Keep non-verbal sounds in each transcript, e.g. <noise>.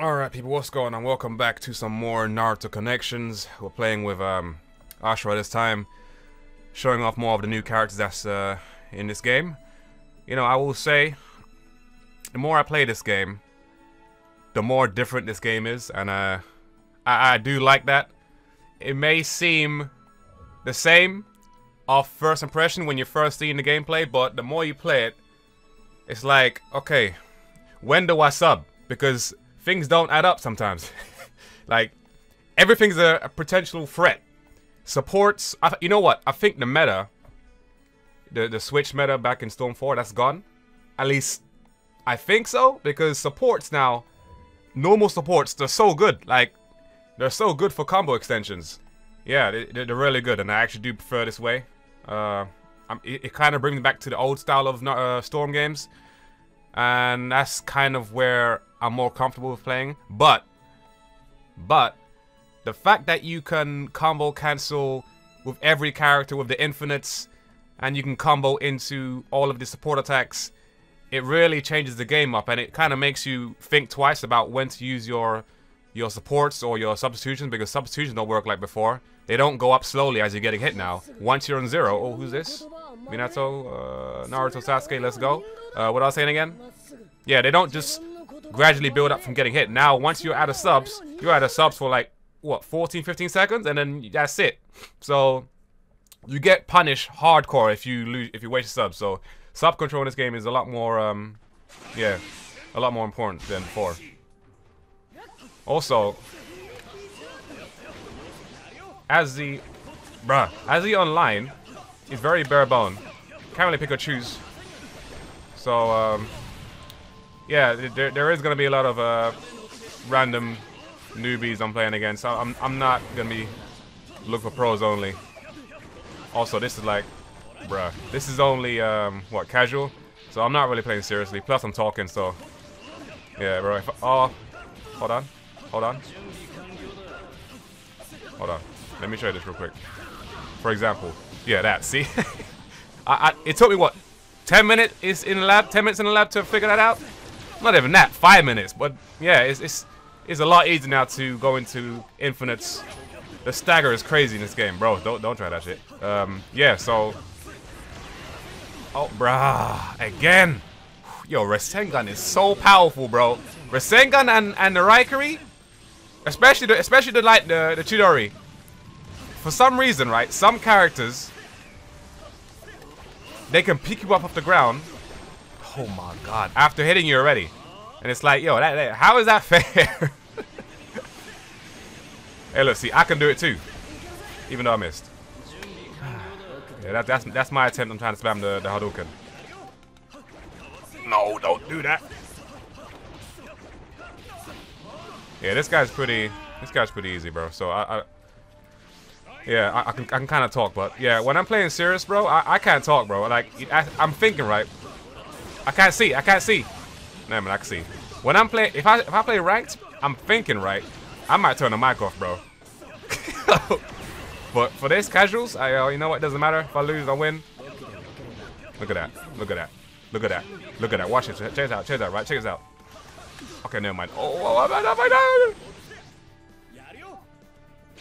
Alright people, what's going on? Welcome back to some more Naruto Connections. We're playing with um, Ashura this time, showing off more of the new characters that's uh, in this game. You know, I will say, the more I play this game, the more different this game is, and uh, I, I do like that. It may seem the same off first impression when you're first seeing the gameplay, but the more you play it, it's like, okay, when do I sub? Because things don't add up sometimes. <laughs> like, everything's a, a, potential threat. Supports, I, you know what? I think the meta, the, the Switch meta back in Storm 4, that's gone. At least, I think so, because supports now, normal supports, they're so good. Like, they're so good for combo extensions. Yeah, they, they're really good, and I actually do prefer this way. Uh, it, it kind of brings me back to the old style of uh, Storm games. And that's kind of where I'm more comfortable with playing. But, but, the fact that you can combo cancel with every character with the infinites, and you can combo into all of the support attacks, it really changes the game up, and it kind of makes you think twice about when to use your your supports or your substitutions, because substitutions don't work like before. They don't go up slowly as you're getting hit now. Once you're on zero, oh, who's this? Minato, uh, Naruto, Sasuke, let's go. Uh, what I was saying again? Yeah, they don't just gradually build up from getting hit. Now, once you're out of subs, you're out of subs for like, what, 14, 15 seconds? And then that's it. So, you get punished hardcore if you lose, if you waste subs. So, sub control in this game is a lot more, um, yeah, a lot more important than before. Also, as the, bruh, as the online, is very bare bone. Can't really pick or choose. So, um, yeah, there, there is going to be a lot of uh, random newbies I'm playing against. I'm, I'm not going to be look for pros only. Also, this is like, bruh, this is only, um, what, casual? So I'm not really playing seriously. Plus, I'm talking, so, yeah, bro. If, oh, hold on, hold on. Hold on. Let me show you this real quick. For example, yeah, that, see? <laughs> I, I, it took me, what, 10 minutes is in the lab, 10 minutes in the lab to figure that out? Not even that, five minutes. But yeah, it's it's it's a lot easier now to go into infinites. The stagger is crazy in this game, bro. Don't don't try that shit. Um, yeah. So, oh, brah, again. Yo, Rasengan is so powerful, bro. Rasengan and and the Raikiri, especially the especially the like the the Chidori. For some reason, right? Some characters they can pick you up off the ground Oh my god. After hitting you already. And it's like, yo, that, that how is that fair? <laughs> hey, look, see, I can do it too. Even though I missed. <sighs> yeah, that, that's that's my attempt. I'm trying to spam the, the Hadouken. No, don't do that. Yeah, this guy's pretty. This guy's pretty easy, bro. So I, I yeah, I, I, can I can kind of talk, but yeah, when I'm playing serious, bro, I, I can't talk, bro. Like I, I'm thinking, right? I can't see. I can't see. No, man, I can see. When I'm playing, if I if I play right, I'm thinking right. I might turn the mic off, bro. <laughs> but for this casuals, I uh, you know what? Doesn't matter if I lose, I win. Look at that. Look at that. Look at that. Look at that. Watch it. Check it out. Check it out. Right. Check this out. Okay, never mind. Oh, oh, oh,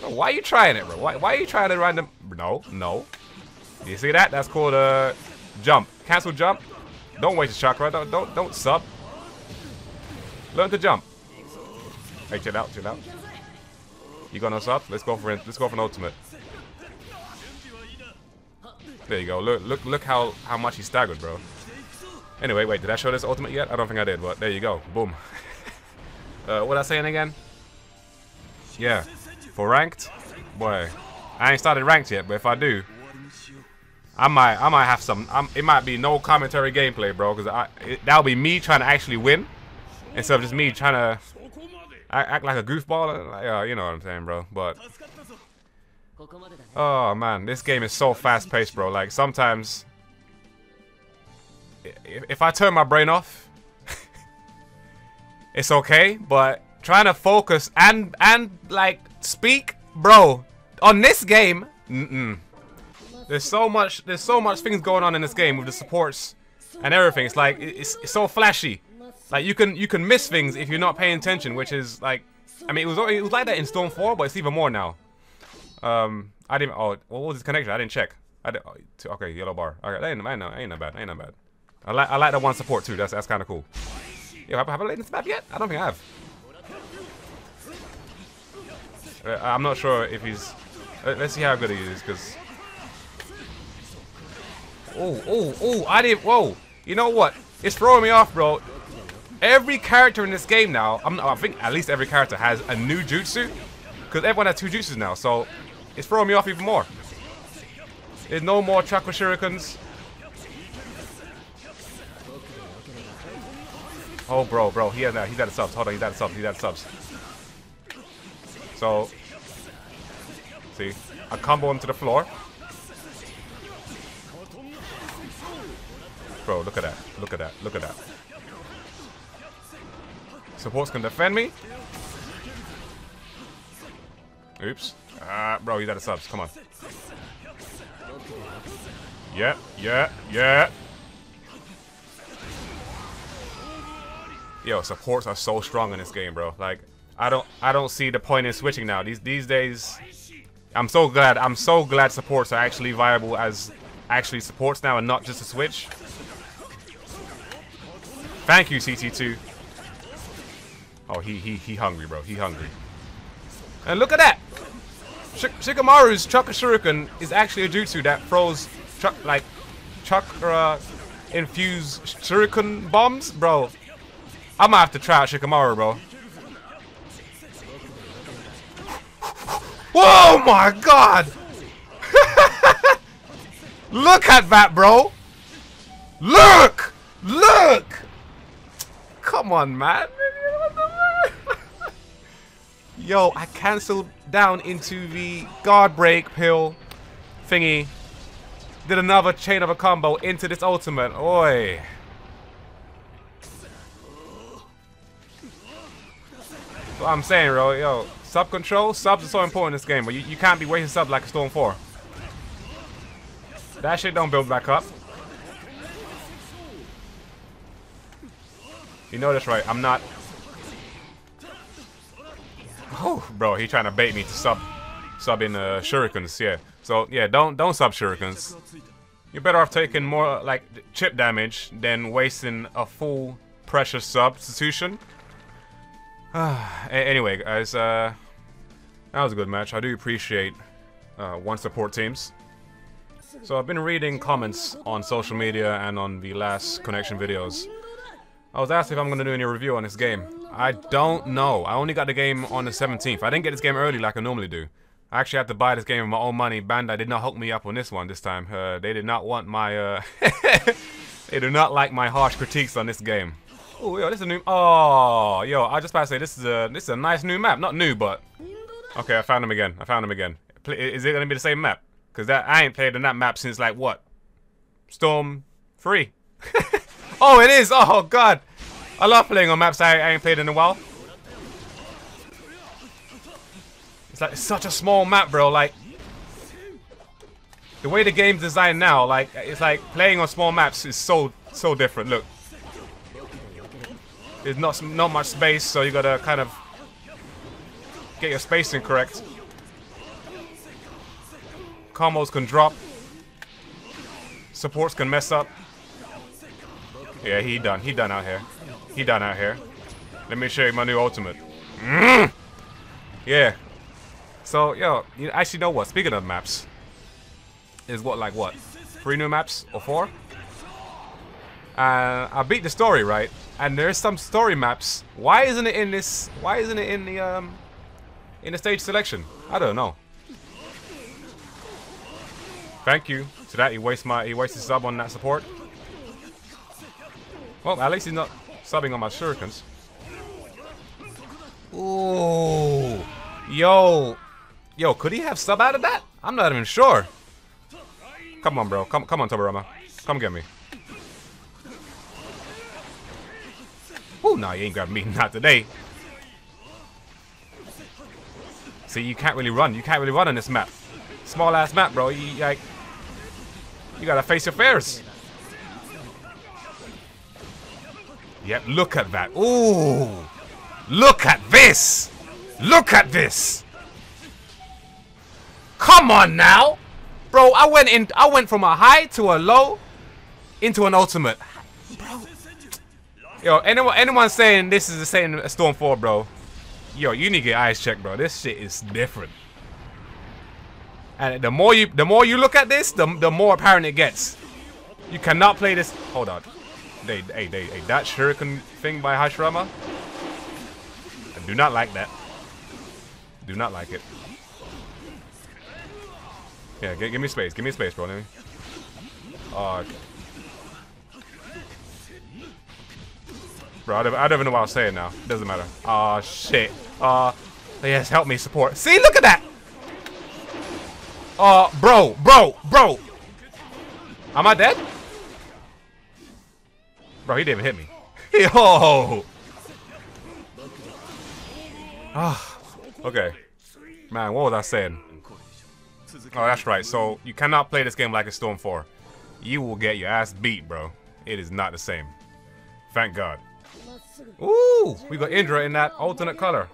oh, why are you trying it, bro? Why, why are you trying to random? No, no. You see that? That's called a uh, jump. Cancel jump. Don't waste a chakra. Don't don't don't sub. Learn to jump. Hey, chill out, chill out. You gonna sub? Let's go for it. Let's go for an ultimate. There you go. Look look look how how much he staggered, bro. Anyway, wait, did I show this ultimate yet? I don't think I did, but there you go. Boom. <laughs> uh, what I saying again? Yeah. For ranked? Boy. I ain't started ranked yet, but if I do, I might, I might have some. I'm, it might be no commentary gameplay, bro, because that'll be me trying to actually win, instead of just me trying to act, like a goofball. Like, uh, you know what I'm saying, bro. But oh man, this game is so fast-paced, bro. Like sometimes, if, if I turn my brain off, <laughs> it's okay. But trying to focus and and like speak, bro, on this game, mm -mm. There's so much, there's so much things going on in this game with the supports and everything. It's like, it's, it's so flashy. Like you can you can miss things if you're not paying attention, which is like, I mean, it was it was like that in Storm 4, but it's even more now. Um, I didn't. Oh, what was his connection? I didn't check. I did, oh, okay, yellow bar. Okay, that ain't, ain't, no, ain't not bad. Ain't not bad. I like I like that one support too. That's that's kind of cool. Yo, have, have I played this map yet? I don't think I have. Uh, I'm not sure if he's. Let's see how good he is, because. Oh, oh, oh! I didn't. Whoa! You know what? It's throwing me off, bro. Every character in this game now, I'm, I think at least every character has a new jutsu, because everyone has two jutsus now. So it's throwing me off even more. There's no more chakra shurikens. Oh, bro, bro, he has that. He's at the subs. Hold on, he's at the subs. He's at the subs. So, see, I combo him to the floor. Bro, look at that. Look at that. Look at that. Supports can defend me. Oops. Ah, uh, bro, he's at the subs. Come on. Yeah, yeah, yeah. Yo, supports are so strong in this game, bro. Like, I don't, I don't see the point in switching now. These these days, I'm so glad. I'm so glad supports are actually viable as actually supports now and not just a switch. Thank you, CT2. Oh, he he he hungry, bro. He hungry. And look at that. Sh Shikamaru's Chakra Shuriken is actually a jutsu that throws ch like chakra infused shuriken bombs, bro. I'm gonna have to try out Shikamaru, bro. Whoa, my God! <laughs> Look at that, bro! Look! Look! Come on, man. Yo, I cancelled down into the guard break pill thingy. Did another chain of a combo into this ultimate. Oi. what I'm saying, bro. Yo, sub control, subs are so important in this game, but you, you can't be wasting subs like a Storm 4. That shit don't build back up. You know right? I'm not... Oh, bro, he trying to bait me to sub sub in uh, shurikens, yeah. So, yeah, don't don't sub shurikens. You're better off taking more, like, chip damage than wasting a full pressure substitution. <sighs> anyway, guys, uh, that was a good match. I do appreciate uh, one support teams. So I've been reading comments on social media and on the last connection videos. I was asked if I'm going to do any review on this game. I don't know. I only got the game on the 17th. I didn't get this game early like I normally do. I actually had to buy this game with my own money. Bandai did not hook me up on this one this time. Uh, they did not want my, uh... <laughs> they do not like my harsh critiques on this game. Oh, yo, this is a new. Oh, yo, I just about to say this is a this is a nice new map. Not new, but okay, I found him again. I found him again. Is it gonna be the same map? Cause that I ain't played on that map since like what? Storm three. <laughs> oh, it is. Oh God, I love playing on maps I, ain't played in a while. It's like it's such a small map, bro. Like the way the game's designed now, like it's like playing on small maps is so so different. Look. There's not not much space, so you gotta kind of get your spacing correct. Combos can drop. Supports can mess up. Yeah, he done. He done out here. He done out here. Let me show you my new ultimate. Mm! Yeah. So, yo, you actually know what? Speaking of maps, is what like what? Three new maps or four? Uh, I beat the story, right? And there's some story maps. Why isn't it in this? Why isn't it in the um, in the stage selection? I don't know. Thank you. To that, he wastes my he wastes his sub on that support. Well, at least he's not subbing on my shurikens. Ooh, yo, yo, could he have sub out of that? I'm not even sure. Come on, bro. Come, come on, Tobirama. Come get me. Oh, no, you ain't grabbing me. <laughs> Not today. See, you can't really run. You can't really run on this map. Small ass map, bro. You like, you gotta face your fears. Yep, look at that. Ooh. Look at this. Look at this. Come on now. Bro, I went in I went from a high to a low into an ultimate. Bro. Yo, anyone anyone saying this is the same as Storm 4, bro. Yo, you need to get eyes checked, bro. This shit is different. And the more you the more you look at this, the, the more apparent it gets. You cannot play this. Hold on. Hey, hey, hey, hey, that shuriken thing by Hashirama? I do not like that. Do not like it. Yeah, give, give me space. Give me space, bro. Let me. Oh, okay. Bro, I don't, I don't even know what I was saying now. It Doesn't matter. Oh, shit. Uh, yes, help me support. See, look at that. Uh, bro, bro, bro. Am I dead? Bro, he didn't even hit me. <laughs> Yo! Ah, okay. Man, what was I saying? Oh, that's right. So, you cannot play this game like a Storm 4. You will get your ass beat, bro. It is not the same. Thank God. Ooh! We got Indra in that alternate color.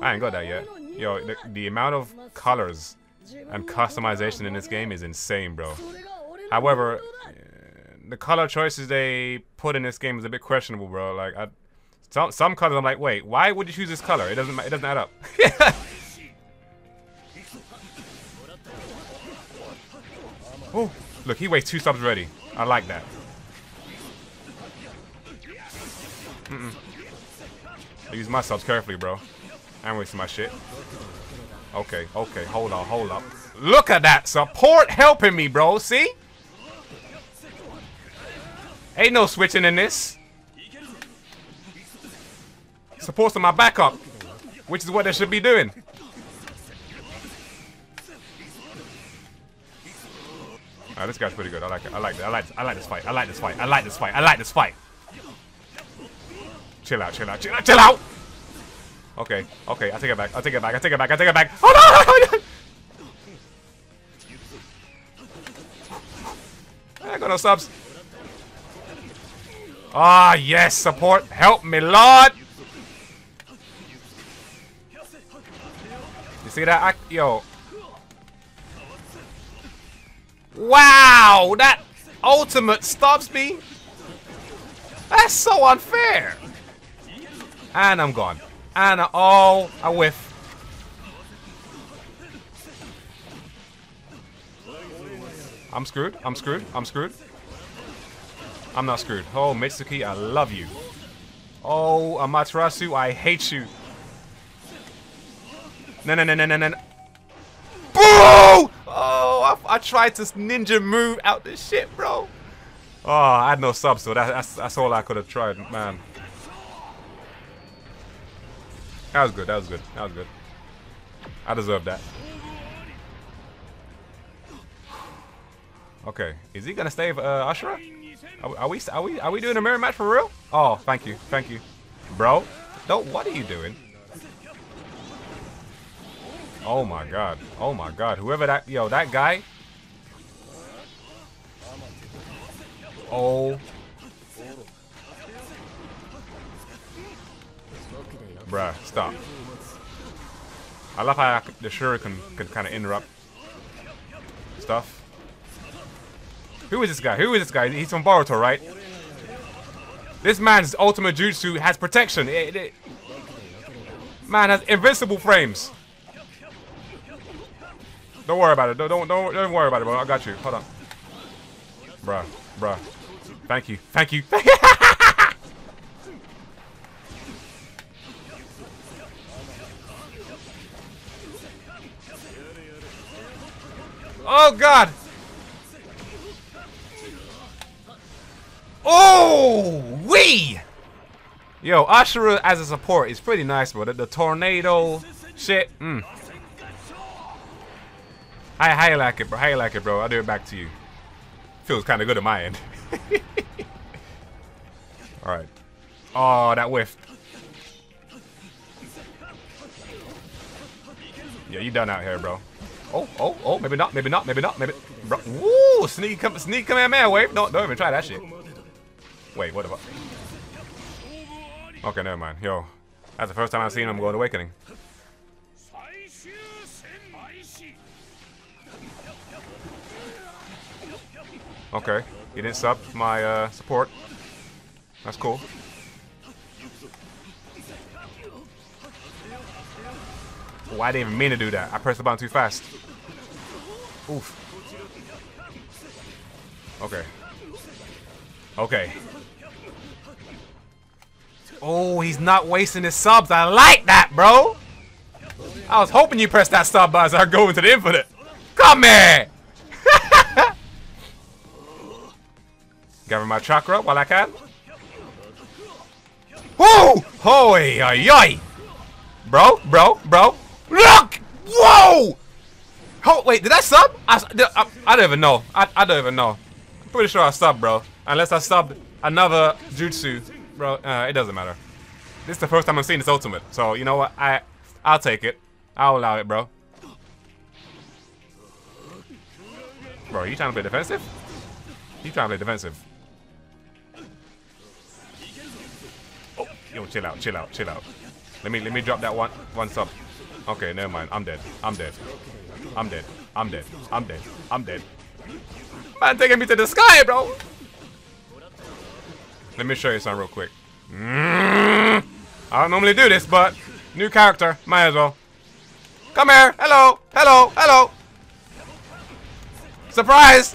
I ain't got that yet. Yo, the, the amount of colors and customization in this game is insane, bro. However, the color choices they put in this game is a bit questionable, bro. Like, I, some some colors I'm like, wait, why would you choose this color? It doesn't it doesn't add up. <laughs> oh, look, he wastes two subs ready. I like that. Mm -mm. I use my subs carefully, bro. I'm wasting my shit. Okay, okay, hold on, hold up. Look at that support helping me, bro. See? Ain't no switching in this. Supports to my backup, which is what they should be doing. This guy's pretty good. I like it. I like it. I like. I like this fight. I like this fight. I like this fight. I like this fight. Chill out. Chill out. Chill out. Chill out. Okay. Okay. I take it back. I take it back. I take it back. I take it back. Oh, Hold on. I got no subs. Ah, yes, support. Help me, Lord. You see that? I, yo. Wow, that ultimate stops me. That's so unfair. And I'm gone. And I, oh, I whiff. I'm screwed. I'm screwed. I'm screwed. I'm not screwed. Oh, Mitsuki, I love you. Oh, Amaterasu, I hate you. No, no, no, no, no, no. Boo! Oh, I, I, tried to ninja move out this shit, bro. Oh, I had no subs, so that, that's, that's all I could have tried, man. That was good, that was good, that was good. I deserve that. Okay, is he gonna save uh, Ashura? Are, we are we are we doing a mirror match for real? Oh, thank you, thank you, bro. No, what are you doing? Oh my god, oh my god, whoever that yo that guy. Oh. Bruh, stop. I love how the shuriken can kind of interrupt stuff. Who is this guy? Who is this guy? He's from Boruto, right? This man's ultimate jutsu has protection. It, it, man has invincible frames. Don't worry about it. Don't, don't, don't, don't worry about it, bro. I got you. Hold on. Bruh, bruh. Thank you. Thank you. <laughs> oh, God. Oh, we. Yo, Ashura as a support is pretty nice, bro. The, the tornado shit. Mm. I, I like it, bro. I like it, bro. I'll do it back to you. Feels kind of good on my end. <laughs> All right. Oh, that whiff. Yeah, you done out here, bro. Oh, oh, oh, maybe not, maybe not, maybe not, maybe. Bro. Woo! Sneak, come, sneak, come man wave. No, don't even try that shit. Wait, what the about? Okay, never mind. Yo, that's the first time I've seen him go to Awakening. Okay, he didn't sub my uh, support. That's cool. Oh, I didn't even mean to do that. I pressed the button too fast. Oof. Okay. Okay. Oh, he's not wasting his subs. I like that, bro. I was hoping you pressed that sub button as I go into the infinite. Come here. <laughs> Gather my chakra while I can. Whoa! Hoy, ay, ay. Bro, bro, bro. Look! Whoa! Oh, wait, did I sub? I, I, I don't even know. I, I don't even know. I'm pretty sure I subbed, bro. Unless I subbed another jutsu. Bro, uh, it doesn't matter. This is the first time I'm seeing this ultimate. So, you know what? I, I'll take it. I'll allow it, bro. Bro, you trying to play defensive? You trying to play defensive. Oh, yo, chill out, chill out, chill out. Let me, let me drop that one, one sub. Okay, never mind. I'm dead. I'm dead. I'm dead. I'm dead. I'm dead. I'm dead. Man, taking me to the sky, bro. Let me show you something real quick. I don't normally do this, but new character, might as well. Come here. Hello. Hello. Hello. Surprise.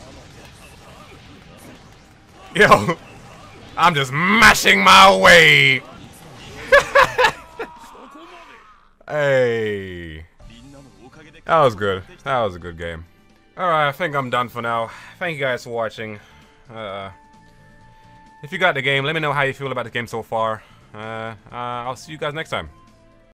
Yo, <laughs> I'm just mashing my way. <laughs> hey. That was good. That was a good game. Alright, I think I'm done for now. Thank you guys for watching. Uh, if you got the game, let me know how you feel about the game so far. Uh, uh, I'll see you guys next time.